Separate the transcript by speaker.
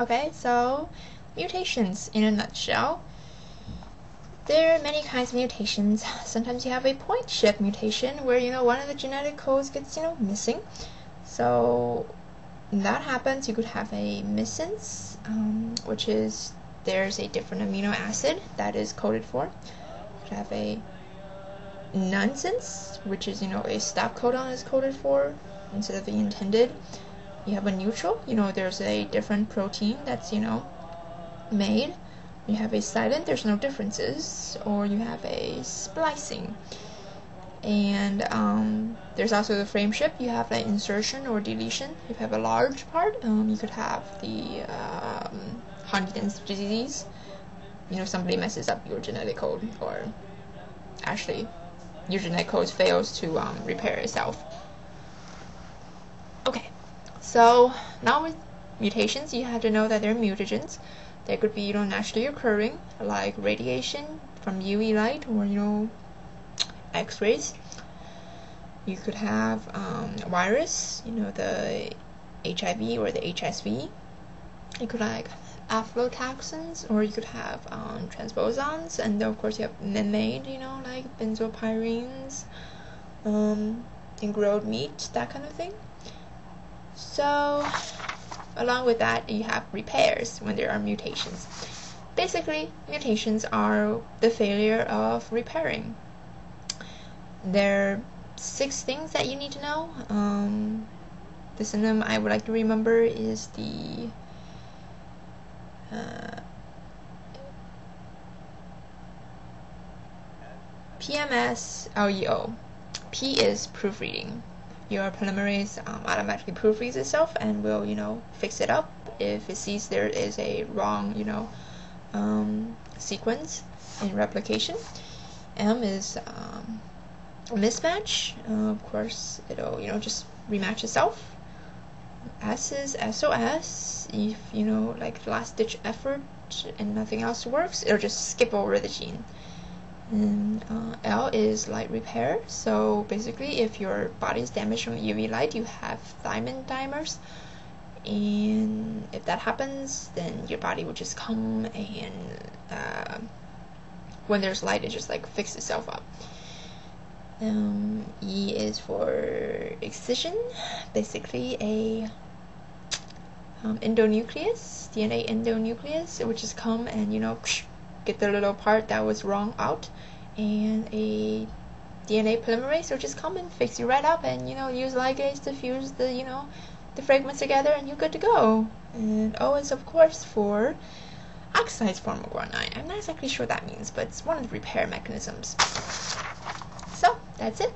Speaker 1: Okay, so mutations in a nutshell. There are many kinds of mutations. Sometimes you have a point shift mutation where you know one of the genetic codes gets you know missing. So that happens, you could have a missense, um, which is there's a different amino acid that is coded for. You could have a nonsense, which is you know a stop codon is coded for instead of the intended. You have a neutral, you know there's a different protein that's you know made you have a silent, there's no differences, or you have a splicing. And um, there's also the frame shift. You have an insertion or deletion. If you have a large part, um, you could have the um, Huntington's disease. You know, somebody messes up your genetic code, or actually, your genetic code fails to um, repair itself. So now with mutations, you have to know that they're mutagens. They could be, you know, naturally occurring, like radiation from UV light or, you know, X-rays. You could have um, virus, you know, the HIV or the HSV. You could like aflatoxins, or you could have um, transposons, and then of course you have man-made, you know, like benzopyrenes, um, in grilled meat, that kind of thing. So Along with that, you have repairs when there are mutations. Basically, mutations are the failure of repairing. There are six things that you need to know. Um, the synonym I would like to remember is the uh, PMS LEO. P is proofreading your polymerase um, automatically proofreads itself and will, you know, fix it up if it sees there is a wrong, you know, um, sequence in replication. M is um, mismatch. Uh, of course, it'll, you know, just rematch itself. S is SOS. If, you know, like last ditch effort and nothing else works, it'll just skip over the gene. And uh, L is light repair. So basically, if your body is damaged from UV light, you have thymine dimers. And if that happens, then your body will just come and uh, when there's light, it just like fix itself up. Um, e is for excision, basically a um, endonuclease, DNA endonuclease, which is come and you know get the little part that was wrong out. And a DNA polymerase which is common fix you right up and you know use ligase to fuse the you know the fragments together and you're good to go. And oh, O is of course for oxidized form of guanine I'm not exactly sure what that means but it's one of the repair mechanisms. So that's it